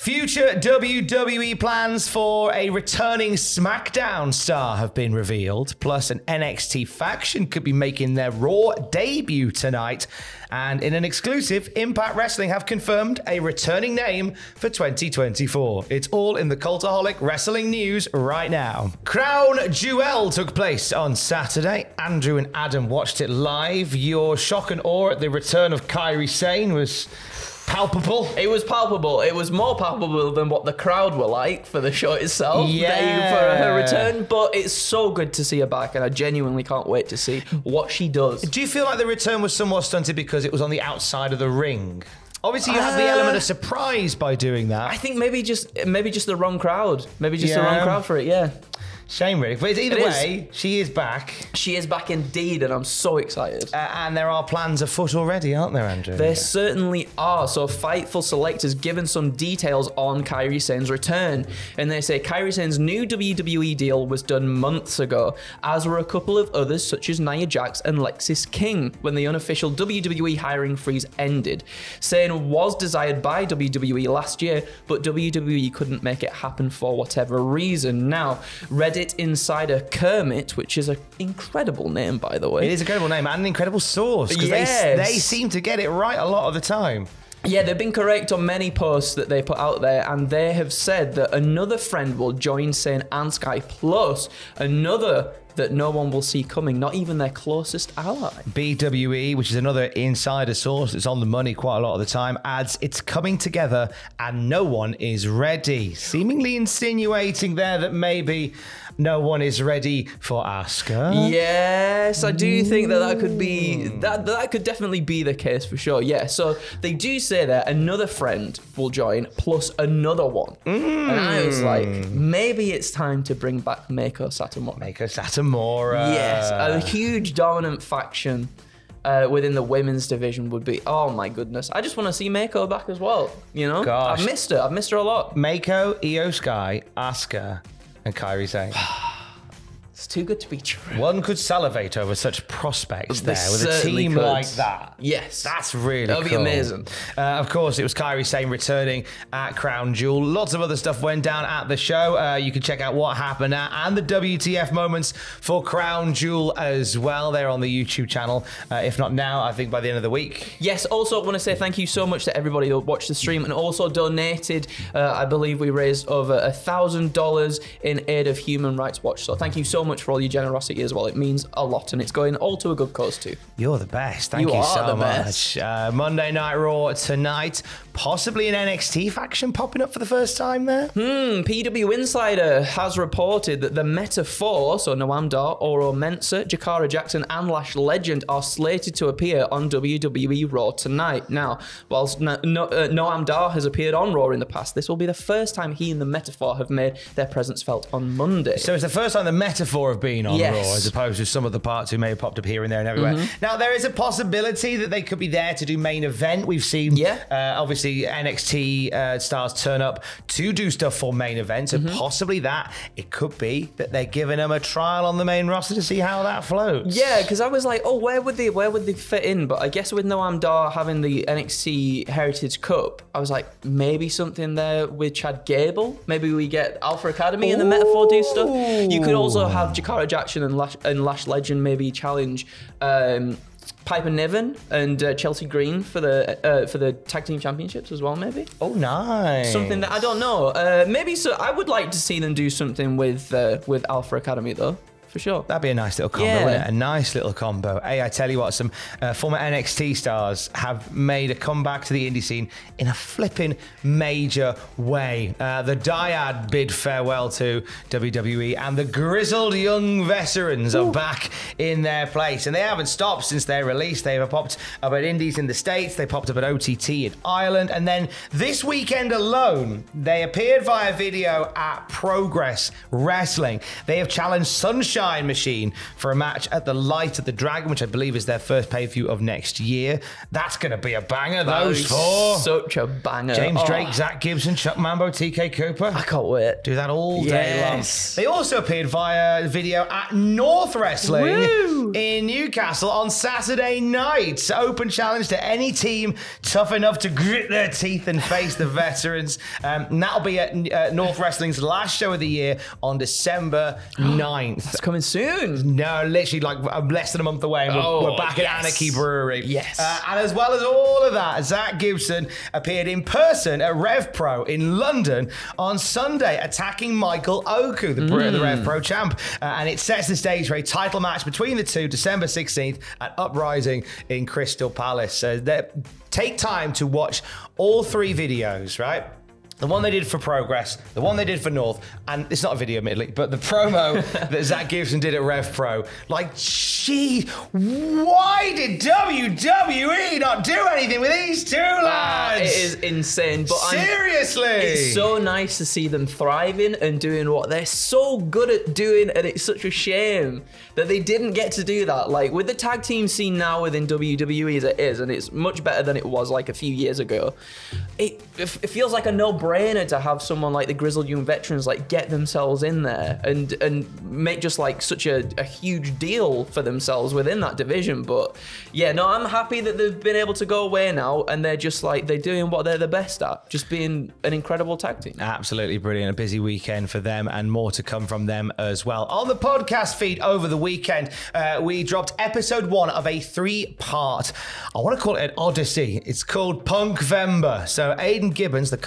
Future WWE plans for a returning SmackDown star have been revealed. Plus, an NXT faction could be making their Raw debut tonight. And in an exclusive, Impact Wrestling have confirmed a returning name for 2024. It's all in the Cultaholic Wrestling news right now. Crown Jewel took place on Saturday. Andrew and Adam watched it live. Your shock and awe at the return of Kairi Sane was palpable. It was palpable. It was more palpable than what the crowd were like for the show itself. Yeah. for her return. But it's so good to see her back, and I genuinely can't wait to see what she does. Do you feel like the return was somewhat stunted because it was on the outside of the ring? Obviously, you have the Uh, element of surprise by doing that. I think maybe just maybe just the wrong crowd. Maybe just the wrong crowd for it. Yeah. Shame, really. But either It is. way, she is back. She is back indeed, and I'm so excited. Uh, and there are plans afoot already, aren't there, Andrew? There certainly are. So Fightful Select has given some details on Kairi Sane's return. And they say Kairi Sane's new WWE deal was done months ago, as were a couple of others such as Nia Jax and Lexis King when the unofficial WWE hiring freeze ended. Sane was desired by WWE last year, but WWE couldn't make it happen for whatever reason. Now, Reddit insider Kermit, which is an incredible name by the way. It is a incredible name and an incredible source because Yes. they, they seem to get it right a lot of the time. Yeah, they've been correct on many posts that they put out there, and they have said that another friend will join Sane and Sky, plus another that no one will see coming, not even their closest ally. BWE, which is another insider source that's on the money quite a lot of the time, adds it's coming together and no one is ready. Seemingly insinuating there that maybe no one is ready for Asuka. Yes, I do think that that could be that that could definitely be the case for sure. Yeah, so they do say that another friend will join plus another one, and I was like, maybe it's time to bring back Meiko Satomura. Make us Satomura. Yes, a huge dominant faction uh, within the women's division would be. Oh my goodness, I just want to see Meiko back as well. You know, Gosh. I've missed her. I've missed her a lot. Meiko, Iyo Sky, Asuka, and Kairi Sane. It's too good to be true. One could salivate over such prospects They there with a team could. like that. Yes, That's really That'd be amazing. Uh, of course, it was Kairi Sane returning at Crown Jewel. Lots of other stuff went down at the show. Uh, you can check out what happened at and the WTF moments for Crown Jewel as well. They're on the YouTube channel. Uh, if not now, I think by the end of the week. Yes, also I want to say thank you so much to everybody who watched the stream and also donated. Uh, I believe we raised over a thousand dollars in aid of Human Rights Watch. So thank you so much for all your generosity as well. It means a lot, and it's going all to a good cause too. You're the best. Thank You you, are so the much. Uh, Monday Night Raw tonight. Possibly an NXT faction popping up for the first time there. Hmm, PW Insider has reported that the Meta so Noam Dar, Oro Mensah, Jakara Jackson, and Lash Legend are slated to appear on WWE Raw tonight. Now, whilst no, no, uh, Noam Dar has appeared on Raw in the past, this will be the first time he and the Meta-Four have made their presence felt on Monday. So it's the first time the Meta-Four have been on Yes. Mm-hmm. Raw, as opposed to some of the parts who may have popped up here and there and everywhere. Now there is a possibility that they could be there to do main event. We've seen, Yeah. uh, obviously NXT uh, stars turn up to do stuff for main events, and Mm-hmm. possibly that it could be that they're giving them a trial on the main roster to see how that floats. Yeah, because I was like, oh, where would they, where would they fit in? But I guess with Noam Dar having the NXT Heritage Cup, I was like, maybe something there with Chad Gable. Maybe we get Alpha Academy and the Meta-Four do stuff. You could also have Jakara Jackson and Lash, and Lash Legend maybe challenge. Um, Piper Niven and uh, Chelsea Green for the uh, for the tag team championships as well, maybe Oh, nice. something that I don't know. Uh, maybe so. I would like to see them do something with uh, with Alpha Academy though, for sure. That'd be a nice little combo, Yeah. wouldn't it? A nice little combo. Hey, I tell you what, some uh, former NXT stars have made a comeback to the indie scene in a flipping major way. Uh, the Dyad bid farewell to WWE, and the grizzled young veterans are back in their place. And they haven't stopped since their release. They've popped up at indies in the States, they popped up at OTT in Ireland, and then this weekend alone, they appeared via video at Progress Wrestling. They have challenged Sunshine. Sunshine Machine for a match at the Light of the Dragon, which I believe is their first pay per view of next year. That's going to be a banger, those four. Such a banger. James Oh, Drake, Zack Gibson, Chuck Mambo, TK Cooper. I can't wait. Do that all day Yes. long. They also appeared via video at North Wrestling Woo. in Newcastle on Saturday night. Open challenge to any team tough enough to grit their teeth and face the veterans. Um, and that'll be at uh, North Wrestling's last show of the year on December 9th. Coming soon. No, literally like uh, less than a month away. and We're, Oh, we're back at. Anarchy Brewery. Yes. Uh, and as well as all of that, Zack Gibson appeared in person at Rev Pro in London on Sunday, attacking Michael Oku, the, the Mm. Rev Pro champ. Uh, and it sets the stage for a title match between the two, December 16th at Uprising in Crystal Palace. So take time to watch all three videos, right? The one they did for Progress, the one they did for North, and it's not a video, admittedly, but the promo that Zack Gibson did at Rev Pro. Like, gee, why did WWE not do anything with these two lads? It is insane. But I'm, Seriously. It's so nice to see them thriving and doing what they're so good at doing, and it's such a shame that they didn't get to do that. Like with the tag team scene now within WWE as it is, and it's much better than it was like a few years ago. It, it feels like a no-brainer to have someone like the Grizzled Young Veterans like get themselves in there and and make just like such a, a huge deal for themselves within that division. But yeah, no, I'm happy that they've been able to go away now, and they're just like they're doing what they're the best at, just being an incredible tag team. Absolutely brilliant. A busy weekend for them and more to come from them as well. On the podcast feed over the weekend, uh, we dropped episode one of a three part, I want to call it an odyssey. It's called Punk Vember. So Aidan Gibbons, the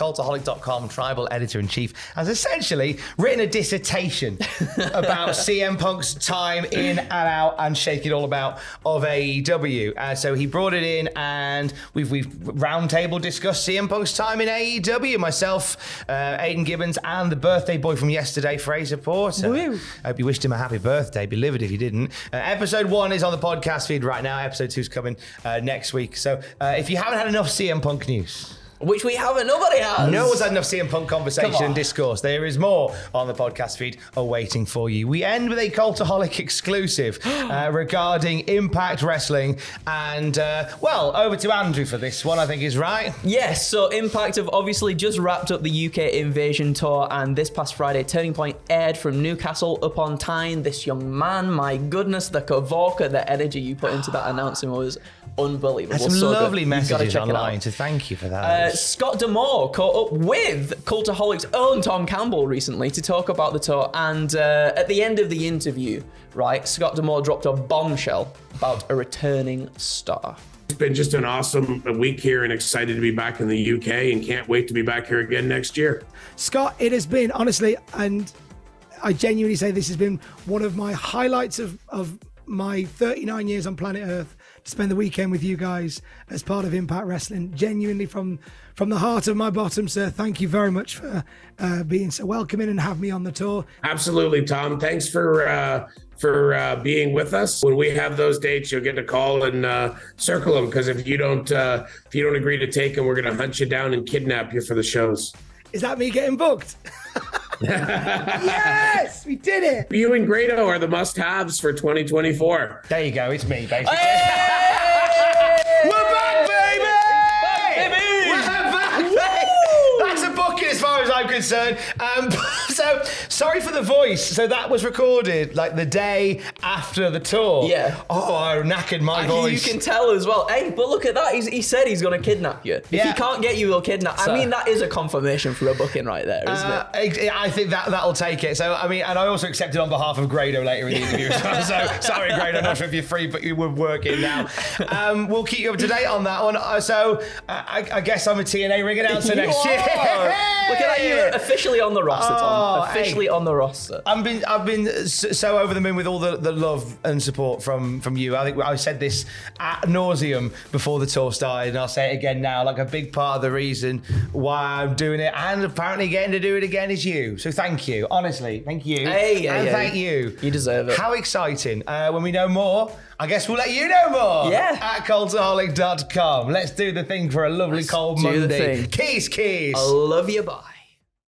cultaholic.com tribal editor in chief, has essentially written a dissertation about CM Punk's time in and out and shake it all about of AEW. Uh, so he brought it in and we've we've roundtable discussed CM Punk's time in AEW. Myself, uh, Aidan Gibbons, and the birthday boy from yesterday, Fraser Porter. Woo. I hope you wished him a happy birthday. Be livid if you didn't. Uh, episode one is on the podcast feed right now. Episode two is coming uh, next week. So uh, if you haven't had enough CM Punk news. Which we haven't. Nobody has. No one's had enough CM Punk conversation and discourse. There is more on the podcast feed awaiting for you. We end with a Cultaholic exclusive uh, regarding Impact Wrestling. And, uh, well, over to Andrew for this one, I think is right. Yes, so Impact have obviously just wrapped up the UK Invasion Tour, and this past Friday, Turning Point aired from Newcastle upon Tyne. This young man, my goodness, the Kavorka, the energy you put into that announcement was unbelievable. Some So lovely You've messages check it out. online, so thank you for that. Uh, Scott D'Amore caught up with Cultaholic's own Tom Campbell recently to talk about the tour, and uh, at the end of the interview, right, Scott D'Amore dropped a bombshell about a returning star. It's been just an awesome week here and excited to be back in the UK and can't wait to be back here again next year. Scott, it has been honestly, and I genuinely say this has been one of my highlights of, of my 39 years on planet Earth to spend the weekend with you guys as part of Impact Wrestling. Genuinely from from the heart of my bottom, sir. Thank you very much for uh, being so welcoming and have me on the tour. Absolutely, Tom. Thanks for uh, for uh, being with us. When we have those dates, you'll get a call and uh, circle them because if you don't uh, if you don't agree to take them, we're going to hunt you down and kidnap you for the shows. Is that me getting booked? yes, we did it. You and Grado are the must-haves for 2024. there you go, it's me, basically. Hey! We're back, baby! baby! We're back! That's a booking as far as I'm concerned. Um, so, sorry for the voice. So, that was recorded like the day after the tour. Yeah. Oh, I knackered my And voice. You can tell as well. Hey, but look at that. He's, he said he's going to kidnap you. If Yeah. he can't get you, he'll kidnap. I mean, that is a confirmation for a booking right there, isn't Uh, it? I think that that'll take it. So I mean, and I also accepted on behalf of Grado later in the interview. as well. so sorry, Grado, not sure if you're free, but you were working now. Um, we'll keep you up to date on that one. Uh, so uh, I, I guess I'm a TNA ring announcer next year. Look at that. You're officially on the roster, Tom. Oh, Officially hey. on the roster. I've been I've been so over the moon with all the, the love and support from from you. I think I said this at nauseum before the tour started, and I'll say it again now. Like a big part of the reason why I'm doing it, and apparently getting to do it again, is you. So thank you, honestly, thank you, Hey, and hey. thank you. You deserve it. How exciting! Uh, when we know more, I guess we'll let you know more. Yeah. At cultaholic.com. Let's do the thing for a lovely cold do the Monday. Keys, keys. I love you. Bye.